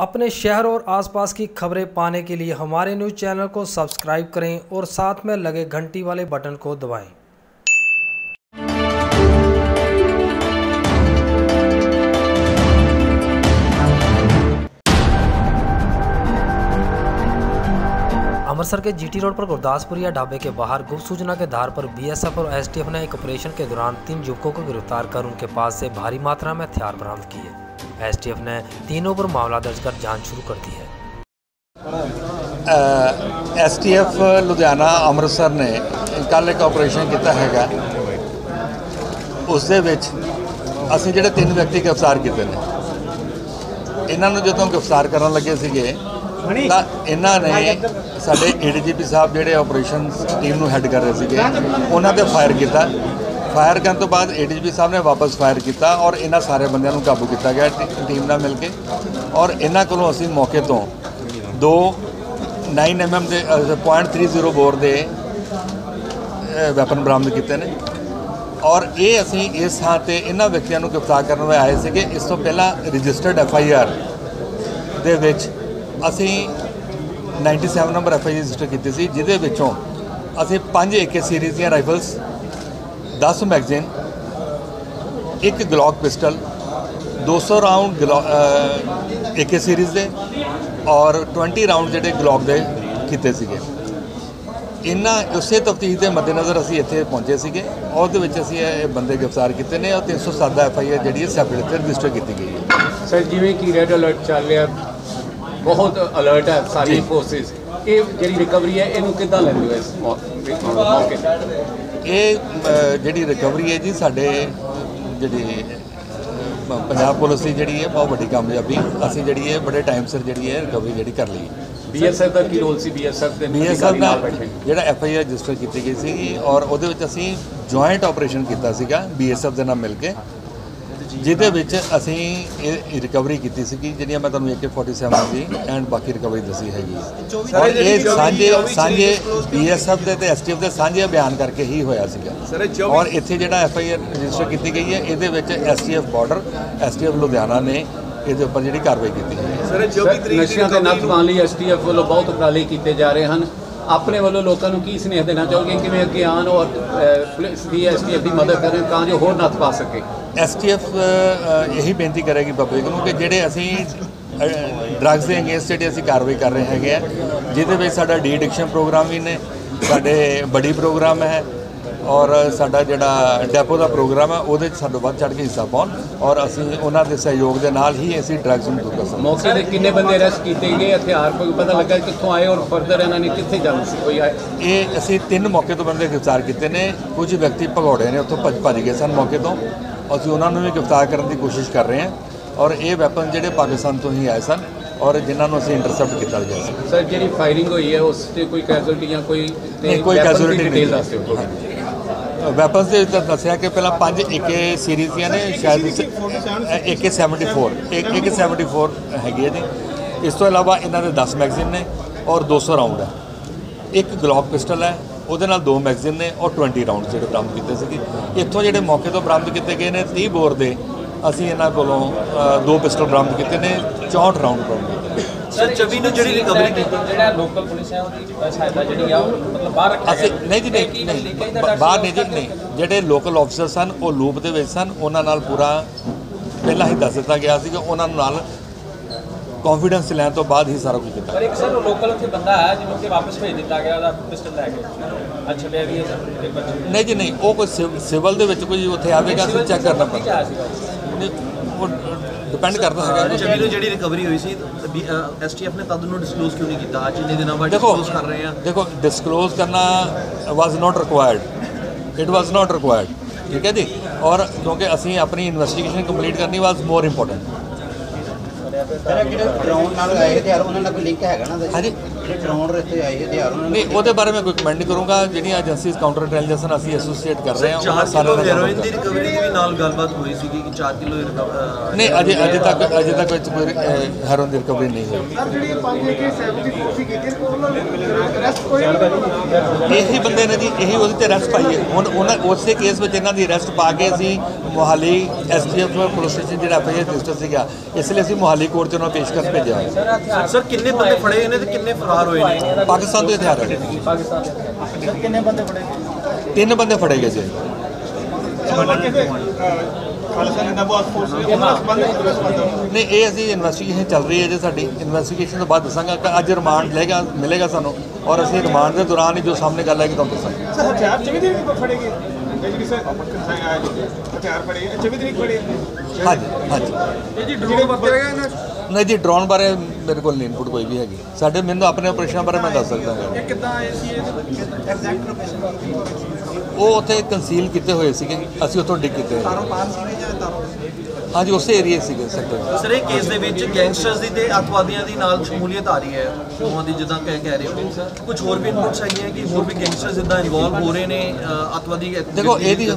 अपने शहर और आसपास की खबरें पाने के लिए हमारे न्यूज़ चैनल को सब्सक्राइब करें और साथ में लगे घंटी वाले बटन को दबाएँ। अमृतसर के जीटी रोड पर गुरदासपुरिया ढाबे के बाहर गुप्त सूचना के आधार पर बीएसएफ और एसटीएफ ने एक ऑपरेशन के दौरान तीन युवकों को गिरफ़्तार कर उनके पास से भारी मात्रा में हथियार बरामद किए। एसटीएफ ने तीनों पर मामला दर्ज कर जांच शुरू कर दी है ਐਸਟੀਐਫ ਲੁਧਿਆਣਾ ਅੰਮ੍ਰਿਤਸਰ ਨੇ ਕੱਲ ਇੱਕ ਆਪਰੇਸ਼ਨ ਕੀਤਾ ਹੈਗਾ ਉਸ ਦੇ ਵਿੱਚ ਅਸੀਂ ਜਿਹੜੇ ਤਿੰਨ ਵਿਅਕਤੀ ਗ੍ਰਿਫਤਾਰ ਕੀਤੇ ਨੇ ਇਹਨਾਂ ਨੂੰ ਜਦੋਂ ਗ੍ਰਿਫਤਾਰ ਕਰਨ ਲੱਗੇ ਸੀਗੇ ਤਾਂ ਇਹਨਾਂ ਨੇ ਸਾਡੇ ਏਡੀਜੀਪੀ ਸਾਹਿਬ ਜਿਹੜੇ ਆਪਰੇਸ਼ਨ ਟੀਮ ਨੂੰ ਹੈੱਡ ਕਰ ਰਹੇ ਸੀਗੇ ਉਹਨਾਂ ਤੇ ਫਾਇਰ ਕੀਤਾ ਫਾਇਰ ਕਰਨ ਤੋਂ ਬਾਅਦ ਏਡੀਜੀਪੀ ਸਾਹਿਬ ਨੇ ਵਾਪਸ ਫਾਇਰ ਕੀਤਾ ਔਰ ਇਹਨਾਂ ਸਾਰੇ ਬੰਦਿਆਂ ਨੂੰ ਕਾਬੂ ਕੀਤਾ ਗਿਆ ਟੀਮ ਨਾਲ ਮਿਲ ਕੇ। ਔਰ ਇਹਨਾਂ ਕੋਲੋਂ ਅਸੀਂ ਮੌਕੇ ਤੋਂ ਦੋ 9 mm ਦੇ ਅ, .30 ਬੋਰ ਦੇ ਵੈਪਨ ਬਰਾਮਦ ਕੀਤੇ ਨੇ। ਔਰ ਇਹ ਅਸੀਂ ਇਸ ਥਾਂ ਤੇ ਇਹਨਾਂ ਵਿਅਕਤੀਆਂ ਨੂੰ ਗ੍ਰਿਫਤਾਰ ਕਰਨ ਲਈ ਆਏ ਸੀਗੇ। ਇਸ ਤੋਂ ਪਹਿਲਾਂ ਰਜਿਸਟਰਡ ਐਫ ਆਈ ਆਰ ਦੇ ਵਿੱਚ ਅਸੀਂ 97 ਨੰਬਰ ਐਫ ਆਈ ਰਜਿਸਟਰ ਕੀਤੀ ਸੀ ਜਿਹਦੇ ਵਿੱਚੋਂ ਅਸੀਂ 5 ਏਕੇ ਸੀਰੀਜ਼ ਦੀਆਂ ਰਾਈਫਲਸ 10 ਮੈਗਜ਼ੀਨ ਇੱਕ Glock pistol 200 round AK series ਦੇ ਔਰ 20 ਰਾਉਂਡ ਜਿਹੜੇ ਗਲੌਕ ਦੇ ਕੀਤੇ ਸੀਗੇ ਇਹਨਾਂ ਉਸੇ ਤਫਤੀਸ਼ ਦੇ ਮੱਦੇਨਜ਼ਰ ਅਸੀਂ ਇੱਥੇ ਪਹੁੰਚੇ ਸੀਗੇ ਉਹਦੇ ਵਿੱਚ ਅਸੀਂ ਇਹ ਬੰਦੇ ਗ੍ਰਿਫਤਾਰ ਕੀਤੇ ਨੇ ਔਰ 307 ਦਾ ਐਫ ਆਈ ਆਰ ਜਿਹੜੀ ਹੈ ਸੈਪਰੇਟ ਤੇ ਰਜਿਸਟਰ ਕੀਤੀ ਗਈ ਹੈ ਸਰ ਜਿਵੇਂ ਕਿ ਰੈੱਡ ਅਲਰਟ ਚੱਲ ਰਿਹਾ ਬਹੁਤ ਅਲਰਟ ਹੈ ਸਾਰੀ। ਫੋਰਸਿਸ ਇਹ ਜਿਹੜੀ ਰਿਕਵਰੀ ਹੈ ਇਹਨੂੰ ਕਿੱਦਾਂ ਲੈਂਦੇ ਹੋ ਇਸ ਮੌਕੇ ਤੇ ਇਹ ਜਿਹੜੀ ਰਿਕਵਰੀ ਹੈ ਜੀ ਸਾਡੇ ਜਿਹੜੀ ਪੰਜਾਬ ਪੁਲਿਸ ਦੀ ਜਿਹੜੀ ਹੈ ਬਹੁਤ ਵੱਡੀ ਕਾਮਯਾਬੀ। ਅਸੀਂ ਜਿਹੜੀ ਹੈ ਬੜੇ ਟਾਈਮ ਸਿਰ ਜਿਹੜੀ ਹੈ ਰਿਕਵਰੀ ਜਿਹੜੀ ਕਰ ਲਈ ਬੀਐਸਐਫ ਦਾ ਕੀ ਰੋਲ ਸੀ? ਬੀਐਸਐਫ ਦੇ ਬੀਐਸਐਫ ਦਾ ਜਿਹੜਾ ਐਫ ਆਈ ਆਰ ਰਜਿਸਟਰ ਕੀਤੀ ਗਈ ਸੀ ਔਰ ਉਹਦੇ ਵਿੱਚ ਅਸੀਂ ਜੁਆਇੰਟ ਆਪਰੇਸ਼ਨ ਕੀਤਾ ਸੀਗਾ ਬੀਐਸਐਫ ਦੇ ਨਾਲ ਮਿਲ ਕੇ। ਜਿਹਦੇ ਵਿੱਚ ਅਸੀਂ ਇਹ ਰਿਕਵਰੀ ਕੀਤੀ ਸੀਗੀ ਜਿਹੜੀਆਂ ਮੈਂ ਤੁਹਾਨੂੰ AK47 ਦੀ ਐਂਡ ਬਾਕੀ ਰਿਕਵਰੀ ਦੱਸੀ ਹੈਗੀ। ਹੈ। ਔਰ ਇਹ ਸਾਂਝੇ ਸਾਂਝੇ ਬੀਐਸਐਫ ਦੇ ਤੇ ਐਸਟੀਐਫ ਦੇ ਸਾਂਝੇ ਬਿਆਨ ਕਰਕੇ ਹੀ ਹੋਇਆ ਸੀਗਾ। ਔਰ ਇੱਥੇ ਜਿਹੜਾ ਐਫ ਆਈ ਆਰ ਰਜਿਸਟਰ ਕੀਤੀ ਗਈ ਹੈ ਇਹਦੇ ਵਿੱਚ ਐਸਟੀਐਫ ਬਾਰਡਰ ਐਸਟੀਐਫ ਲੁਧਿਆਣਾ ਨੇ ਇਹਦੇ ਉੱਪਰ ਜਿਹੜੀ ਕਾਰਵਾਈ ਕੀਤੀ ਹੈ। ਸਰ 24 ਸਰ, ਤਰੀਕ ਨਸ਼ਿਆਂ ਦੇ ਨੱਥ ਪਾਉਣ ਲਈ ਐਸਟੀਐਫ ਵੱਲੋਂ ਬਹੁਤ ਉਪਰਾਲੇ ਕੀਤੇ ਜਾ ਰਹੇ ਹਨ। ਆਪਣੇ ਵੱਲੋਂ ਲੋਕਾਂ ਨੂੰ ਕੀ ਸੁਨੇਹਾ ਦੇਣਾ ਚਾਹੋਗੇ? ਕਿਵੇਂ ਅੱਗੇ ਆਉਣ ਔਰ ਅ, ਪੁਲਿਸ ਦੀ ਐਸਟੀਐਫ ਦੀ ਮਦਦ ਕਰਨ ਤਾਂ ਜੋ ਹੋਰ ਨੱਥ ਪਾ ਸਕੇ? ਐਸਟੀਐਫ ਇਹੀ ਬੇਨਤੀ ਕਰੇਗੀ ਪਬਲਿਕ ਨੂੰ ਕਿ ਜਿਹੜੇ ਅਸੀਂ ਡਰੱਗਸ ਦੇ ਅਗੇਂਸਟ ਜਿਹੜੀ ਅਸੀਂ ਕਾਰਵਾਈ ਕਰ ਰਹੇ ਹੈਗੇ ਆ ਜਿਹਦੇ ਵਿੱਚ ਸਾਡਾ ਡੀ ਐਡਿਕਸ਼ਨ ਪ੍ਰੋਗਰਾਮ ਵੀ ਨੇ ਸਾਡੇ ਬੜੀ ਪ੍ਰੋਗਰਾਮ ਹੈ ਔਰ ਸਾਡਾ ਜਿਹੜਾ ਡੈਪੋ ਦਾ ਪ੍ਰੋਗਰਾਮ ਹੈ ਉਹਦੇ 'ਚ ਸਾਨੂੰ ਵੱਧ ਚੜ੍ਹ ਕੇ ਹਿੱਸਾ ਪਾਉਣ ਔਰ ਅਸੀਂ ਉਹਨਾਂ ਦੇ ਸਹਿਯੋਗ ਦੇ ਨਾਲ ਹੀ ਅਸੀਂ ਡਰੱਗਸ ਨੂੰ ਦੂਰ ਕਰ ਸਕਦੇ ਮੌਕੇ ਤੇ ਕਿੰਨੇ ਬੰਦੇ ਅਰੈਸਟ ਕੀਤੇ ਗਏ? ਹਥਿਆਰ ਕੋਈ ਪਤਾ ਲੱਗਾ ਕਿੱਥੋਂ ਆਏ ਔਰ ਫਰਦਰ ਇਹਨਾਂ ਨੇ ਕਿੱਥੇ ਜਾਣਾ ਸੀ? ਕੋਈ ਇਹ ਅਸੀਂ ਤਿੰਨ ਮੌਕੇ ਤੋਂ ਬੰਦੇ ਗ੍ਰਿਫਤਾਰ ਕੀਤੇ ਨੇ। ਕੁਝ ਵਿਅਕਤੀ ਭਗੌੜੇ ਨੇ ਉੱਥੋਂ ਭੱਜ ਭੱਜ ਗਏ ਸਨ ਮੌਕੇ ਤੋਂ। ਅਸੀਂ ਉਹਨਾਂ ਨੂੰ ਵੀ ਗ੍ਰਿਫਤਾਰ ਕਰਨ ਦੀ ਕੋਸ਼ਿਸ਼ ਕਰ ਰਹੇ ਹਾਂ ਔਰ ਇਹ ਵੈਪਨ ਜਿਹੜੇ ਪਾਕਿਸਤਾਨ ਤੋਂ ਹੀ ਆਏ ਸਨ ਔਰ ਜਿਨ੍ਹਾਂ ਨੂੰ ਅਸੀਂ ਇੰਟਰਸੈਪਟ ਕੀਤਾ ਗਿਆ ਸੀ। ਸਰ ਜਿਹੜੀ ਫਾਇਰਿੰਗ ਹੋਈ ਹੈ ਉਸ ਤੇ ਕੋਈ ਕੈਜੁਅਲਟੀ ਜਾਂ ਕੋਈ ਨਹੀਂ, ਕੋਈ casualty ਨਹੀਂ। detail ਦੱਸ ਦਿਓ। ਥੋੜ੍ਹੀ। ਵੈਪਨਸ ਦੇ ਵਿੱਚ ਦੱਸਿਆ ਕਿ ਪਹਿਲਾਂ ਪੰਜ ਏਕੇ ਸੀਰੀਜ਼ ਦੀਆਂ ਨੇ, ਸ਼ਾਇਦ ਏਕੇ 74 ਏਕੇ 74 ਹੈਗੇ ਹੈ ਜੀ ਇਸ ਤੋਂ ਇਲਾਵਾ ਇਹਨਾਂ ਦੇ 10 ਮੈਗਜ਼ੀਨ ਨੇ ਔਰ 200 ਰਾਉਂਡ ਹੈ। ਇੱਕ ਗਲੌਕ ਪਿਸਟਲ ਹੈ, ਉਹਦੇ ਨਾਲ ਦੋ ਮੈਗਜ਼ੀਨ ਨੇ ਔਰ 20 ਰਾਉਂਡ ਜਿਹੜੇ ਬਰਾਮਦ ਕੀਤੇ ਸੀਗੇ। ਇੱਥੋਂ ਜਿਹੜੇ ਮੌਕੇ ਤੋਂ ਬਰਾਮਦ ਕੀਤੇ ਗਏ ਨੇ 30 ਬੋਰ ਦੇ ਅਸੀਂ ਇਹਨਾਂ ਕੋਲੋਂ ਦੋ ਪਿਸਟਲ ਬਰਾਮਦ ਕੀਤੇ ਨੇ 64 ਰਾਉਂਡ ਬਰਾਮਦ ਕੀਤੇ ਸਰ 24 ਨੂੰ ਜਿਹੜੀ ਰਿਕਵਰੀ ਕੀਤੀ। ਜਿਹੜਾ ਲੋਕਲ ਪੁਲਿਸ ਹੈ ਉਹਦੀ ਸਹਾਇਤਾ ਜਿਹੜੀ ਆ ਉਹ ਮਤਲਬ ਬਾਹਰ ਰੱਖਿਆ ਅਸੀਂ ਗਿਆ। ਨਹੀਂ ਜੀ ਇਹ ਨਹੀਂ ਕੀ ਨਹੀਂ ਲੀਕੇਜ ਦਾ ਬ- ਡਰ ਬਾਹਰ ਸੀ? ਨਹੀਂ ਜੀ ਨਹੀਂ। ਜਿਹੜੇ ਲੋਕਲ ਆਫੀਸਰ ਸਨ ਉਹ ਲੂਪ ਦੇ ਵਿੱਚ ਸਨ। ਉਹਨਾਂ ਨਾਲ ਪੂਰਾ ਪਹਿਲਾਂ ਹੀ ਦੱਸ ਦਿੱਤਾ ਗਿਆ ਸੀ ਕਿ ਉਹਨਾਂ ਨਾਲ ਕੌਨਫੀਡੈਂਸ ਲੈਣ ਤੋਂ ਬਾਅਦ ਹੀ ਸਾਰਾ ਕੁਝ ਕੀਤਾ। ਪਰ ਇੱਕ ਸਰ ਲੋਕਲ ਉੱਥੇ ਬੰਦਾ ਹੈ ਜਿਹਨੂੰ ਕਿ ਵਾਪਸ ਭੇਜ ਦਿੱਤਾ ਗਿਆ ਉਹਦਾ ਪਿਸਟਲ ਲੈ ਕੇ। ਅੱਛਾ ਪਿਆ ਵੀ ਨਹੀਂ ਜੀ ਨਹੀਂ। ਉਹ ਕੋਈ ਸਿਵ- ਸਿਵਲ ਦੇ ਵਿੱਚ ਕੋਈ ਉੱਥੇ ਆਵੇਗਾ ਅਸੀਂ ਚੈੱਕ ਕਰਨਾ ਆਇਆ ਨਹੀਂ, ਉਹ ਡਿਪੈਂਡ ਕਰਦਾ ਹੈਗਾ 24 ਨੂੰ ਜਿਹੜੀ ਰਿਕਵਰੀ ਹੋਈ ਸੀ ਐਸਟੀਐਫ ਨੇ ਤਦ ਨੂੰ ਡਿਸਕਲੋਜ਼ ਕਿਉਂ ਨਹੀਂ ਕੀਤਾ? ਅੱਜ ਇੰਨੇ ਦਿਨਾਂ ਬਾਅਦ ਡਿਸਕਲੋਜ਼ ਕਰ ਰਹੇ ਆ। ਦੇਖੋ ਡਿਸਕਲੋਜ਼ ਕਰਨਾ was not required it was not required ਠੀਕ ਹੈ ਜੀ? ਔਰ ਕਿਉਂਕਿ ਅਸੀਂ ਆਪਣੀ ਇਨਵੈਸਟੀਗੇਸ਼ਨ ਕੰਪਲੀਟ ਕਰਨੀ ਵਾਸ ਮੋਰ ਇੰਪੋਰਟੈਂਟ ਡਰੋਨ ਨਾਲ ਆਏ ਹਥਿਆਰ ਉਹਨਾਂ ਨਾਲ ਕੋਈ ਲਿੰਕ ਹੈਗਾ ਨਾ? ਹਾਂਜੀ। ਜਿਹੜੇ ਡਰੋਨ ਰਸਤੇ ਆਏ ਹਥਿਆਰ ਉਹਨਾਂ ਨਾਲ ਨਹੀਂ ਉਹਦੇ ਬਾਰੇ ਮੈਂ ਕੋਈ ਕਮੈਂਟ ਨਹੀਂ ਕਰੂੰਗਾ ਜਿਹੜੀਆਂ ਏਜੰਸੀਜ਼ ਕਾਊਂਟਰ ਇੰਟੈਲੀਜੈਂਸ ਨਾਲ ਅਸੀਂ ਐਸੋਸੀਏਟ ਕਰ ਰਹੇ ਹਾਂ 4 ਸਾਰਿਆਂ ਕਿਲੋ ਨਾਲ ਹੈਰੋਇਨ ਗੱਲ ਦੀ ਰਿਕਵਰੀ ਦੀ ਵੀ ਨਾਲ ਗੱਲਬਾਤ ਹੋਈ ਸੀਗੀ ਕਿ 4 ਕਿਲੋ ਨਹੀਂ ਅਜੇ ਅਜੇ ਤੱਕ ਅਜੇ ਤੱਕ ਵਿੱਚ ਕੋਈ ਹੈਰੋਨ ਦੀ ਰਿਕਵਰੀ ਨਹੀਂ ਹੋਈ। ਸਰ ਜਿਹੜੀ 5 ਕੇ 74 ਸੀ ਕੀਤੀ ਉਹਨਾਂ ਅਰੈਸਟ ਕੋਈ ਨਹੀਂ ਇਹੀ ਬੰਦੇ ਨੇ ਜੀ ਇਹੀ ਉਹਦੇ ਤੇ ਅਰੈਸਟ ਪਾਈ ਹੈ। ਹੁਣ ਉਹਨਾਂ ਉਸੇ ਕੇਸ ਵਿੱਚ ਇਹਨਾਂ ਦੀ ਅਰੈਸਟ ਪਾ ਕੇ ਅਸੀਂ ਮੋਹਾਲੀ ਐਸਟੀਐਫ ਪੁਲਿਸ ਸਟੇਸ਼ਨ ਜਿਹੜਾ ਐਫਆਈਆਰ ਰਜਿਸਟਰ ਸੀਗਾ ਇਸ ਲਈ ਅਸੀਂ ਮੋਹਾਲੀ ਕੋਰਟ 'ਚ ਉਹਨਾਂ ਨੂੰ ਪੇਸ਼ ਕਰਨ ਭੇਜਿਆ। ਸਰ ਕਿੰਨੇ ਬੰਦੇ ਫੜੇ ਨੇ ਤੇ ਕਿੰਨੇ ਫਰਾਰ ਹੋਏ ਨੇ। ਪਾਕਿਸਤਾਨ ਤੋਂ ਹਥਿਆਰ ਆਏ ਪਾਕਿਸਤਾਨ ਦੇ ਕਿੰਨੇ ਬੰਦੇ ਫੜੇ ਤਿੰਨ ਬੰਦੇ ਫੜੇ ਗਏ ਖਾਲਸਾ ਫੋਰਸ ਨੇ ਉਹਨਾਂ ਨਾਲ ਸੰਬੰਧਿਤ ਸੰਬੰਧ ਨਹੀਂ ਇਹ ਅਸੀਂ ਇਨਵੈਸਟੀਗੇਸ਼ਨ ਚੱਲ ਰਹੀ ਹੈ ਜੇ ਸਾਡੀ ਇਨਵੈਸਟੀਗੇਸ਼ਨ ਤੋਂ ਬਾਅਦ ਦੱਸਾਂਗਾ ਕਿ ਅੱਜ ਰਿਮਾਂਡ ਲਏਗਾ ਮਿਲੇਗਾ ਸਾਨੂੰ। ਔਰ ਅਸੀਂ ਰਿਮਾਂਡ ਦੇ ਦੌਰਾਨ ਹੀ ਜੋ ਸਾਹਮਣੇ ਗੱਲ ਆਏਗੀ ਤੁਹਾਨੂੰ ਦੱਸਾਂਗੇ। ਸਰ ਹਥਿਆਰ ਚਵੀ ਦਿਨ ਫੜੇਗੇ ਜਿਹੜੀ ਸਰ ਹਥਿਆਰ ਫੜੇ ਚਵੀ ਦਿਨ ਫੜੇ ਹਾਂਜੀ ਹਾਂਜੀ। ਇਹ ਜੀ ਡਰੋਨ ਵਰਤਿਆ ਗਿਆ ਨਾ ਨਹੀਂ ਜੀ ਡਰੋਨ ਬਾਰੇ ਮੇਰੇ ਕੋਲ ਨਹੀਂ ਇਨਪੁਟ ਕੋਈ ਵੀ ਹੈਗੀ। ਸਾਡੇ ਮੈਨੂੰ ਆਪਣੇ ਆਪਰੇਸ਼ਨ ਬਾਰੇ ਮੈਂ ਦੱਸ ਸਕਦਾ। ਹਾਂ ਇਹ ਕਿੱਦਾਂ ਆਏ ਸੀ? ਇਹ ਐਗਜ਼ੈਕਟ ਲੋਕੇਸ਼ਨ ਉਹ ਉੱਥੇ ਕੰਸੀਲ ਕੀਤੇ ਹੋਏ ਸੀਗੇ। ਅਸੀਂ ਉੱਥੋਂ ਡਿੱਗ ਕੀਤੇ। ਹੋਏ। ਪਾਰ ਸੀਗੇ ਜਾਂ ਤਾਰੋਂ? ਹਾਂਜੀ ਉਸੇ ਏਰੀਏ ਸੀਗੇ ਸੈਕਟਰ ਸਰ ਇਹ ਕੇਸ ਦੇ ਵਿੱਚ ਗੈਂਗਸਟਰਸ ਦੀ ਤੇ ਅੱਤਵਾਦੀਆਂ ਦੀ ਨਾਲ ਸ਼ਮੂਲੀਅਤ ਆ ਰਹੀ ਹੈ। ਦੋਵਾਂ ਦੀ ਜਿੱਦਾਂ ਕਹਿ ਕਹਿ ਰਹੇ ਹੋ। ਕੁਝ ਹੋਰ ਵੀ ਇਨਪੁਟਸ ਹੈਗੀਆਂ ਕਿ ਹੋਰ ਵੀ ਗੈਂਗਸਟਰਸ ਇਦਾਂ ਇਨਵੋਲਵ ਹੋ ਰਹੇ ਨੇ ਅੱਤਵਾਦੀ ਦੇਖੋ ਇਹਦੀ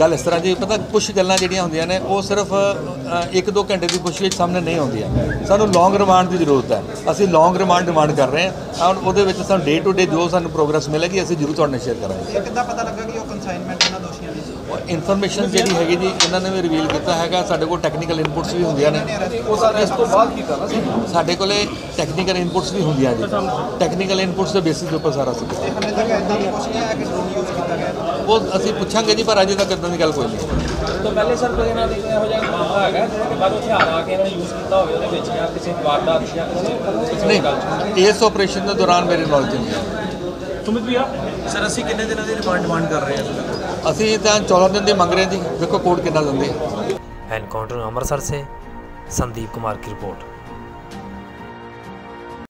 ਗੱਲ ਇਸ ਤਰ੍ਹਾਂ ਜੀ ਪਤਾ ਕੁਝ ਗੱਲਾਂ ਜਿਹੜੀਆਂ ਹੁੰਦੀਆਂ ਨੇ ਉਹ ਸਿਰਫ ਅ, ਇੱਕ ਦੋ ਘੰਟੇ ਦੀ ਪੁੱਛਗਿੱਛ ਸਾਹਮਣੇ ਨਹੀਂ ਆਉਂਦੀਆਂ। ਸਾਨੂੰ ਲੌਂਗ ਰਿਮਾਂਡ ਦੀ ਜ਼ਰੂਰਤ ਹੈ। ਅਸੀਂ ਲੌਂਗ ਰਿਮਾਂਡ ਡਿਮਾਂਡ ਕਰ ਰਹੇ ਹਾਂ। ਔਰ ਉਹਦੇ ਵਿੱਚ ਸਾਨੂੰ ਡੇ ਟੂ ਡੇ ਜੋ ਸਾਨੂੰ ਪ੍ਰੋਗਰੈਸ ਮਿਲੇਗੀ ਅਸੀਂ ਜ਼ਰੂਰ ਤੁਹਾਡੇ ਨਾਲ ਸ਼ੇਅਰ ਕਰਾਂਗੇ। ਕਿੱਦਾਂ ਪਤਾ ਲੱਗਾ ਕਿ ਉਹ ਕਨਸਾਈਨਮੈਂਟ ਇਹਨਾਂ ਦੋਸ਼ੀਆਂ ਦੀ ਇਨਫੋਰਮੇਸ਼ਨ ਜਿਹੜੀ ਹੈਗੀ ਜੀ, ਇਹਨਾਂ ਨੇ ਵੀ ਰਿਵੀਲ ਕੀਤਾ ਹੈਗਾ, ਸਾਡੇ ਕੋਲ ਟੈਕਨੀਕਲ ਇਨਪੁਟਸ ਵੀ ਹੁੰਦੀਆਂ ਨੇ। ਉਹ ਸਾਰੇ ਇਸ ਤੋਂ ਬਾਅਦ ਕੀਤਾ ਸਾਡੇ ਕੋਲੇ ਟੈਕਨੀਕਲ ਇਨਪੁਟਸ ਵੀ ਹੁੰਦੀਆਂ ਜੀ। ਟੈਕਨੀਕਲ ਇਨਪੁਟਸ ਦੇ ਬੇਸਿਸ ਦੇ ਉੱਪਰ ਸਾਰਾ ਸੀ ਤੇ ਹਲੇ ਤੱਕ ਇਦਾਂ ਦੀ ਕੁਛ ਨਹੀਂ ਆਇਆ ਕਿ ਡਰੋਨ ਯੂਜ਼ ਕੀਤਾ ਗਿਆ ਉਹ ਅਸੀਂ ਪੁੱਛਾਂਗੇ ਜੀ ਪਰ ਅਜੇ ਤੱਕ ਇਦਾਂ ਦੀ ਗੱਲ ਕੋਈ ਨਹੀਂ ਤੋਂ ਪਹਿਲੇ ਸਰ ਕੋਈ ਇਹਨਾਂ ਦੀ ਇਹੋ ਜਿਹਾ ਮਾਮਲਾ ਹੈਗਾ ਜਿਹਦੇ ਕਿ ਬਾਅਦ ਹਥਿਆਰ ਆ ਕੇ ਇਹਨਾਂ ਨੇ ਯੂਜ਼ ਕੀਤਾ ਹੋਵੇ ਉਹਦੇ ਵਿੱਚ ਜਾਂ ਕਿਸੇ ਵਾਰਦਾਤ ਜਾਂ ਕਿਸੇ ਕਿਸੇ ਹੋਰ ਗੱਲ 'ਚ। ਨਹੀਂ ਇਸ ਆਪਰੇਸ਼ਨ ਦੇ ਦੌਰਾਨ ਮੇਰੇ ਨੌਲੇਜ ਨਹੀਂ ਹੈ ਸਰ ਅਸੀਂ ਕਿੰਨੇ ਦਿਨਾਂ ਦੀ ਰਿਮਾਂਡ ਡਿਮਾਂਡ ਕਰ ਰਹੇ ਹਾਂ ਅਸੀਂ ਤਾਂ 14 ਦਿਨ ਦੀ ਮੰਗ ਰਹੇ ਹਾਂ ਜੀ ਦੇਖੋ ਕੋਰਟ ਕਿੰਨਾ ਦਿੰਦੇ ਆ एनकाउंटर अमृतसर से संदीप कुमार की रिपोर्ट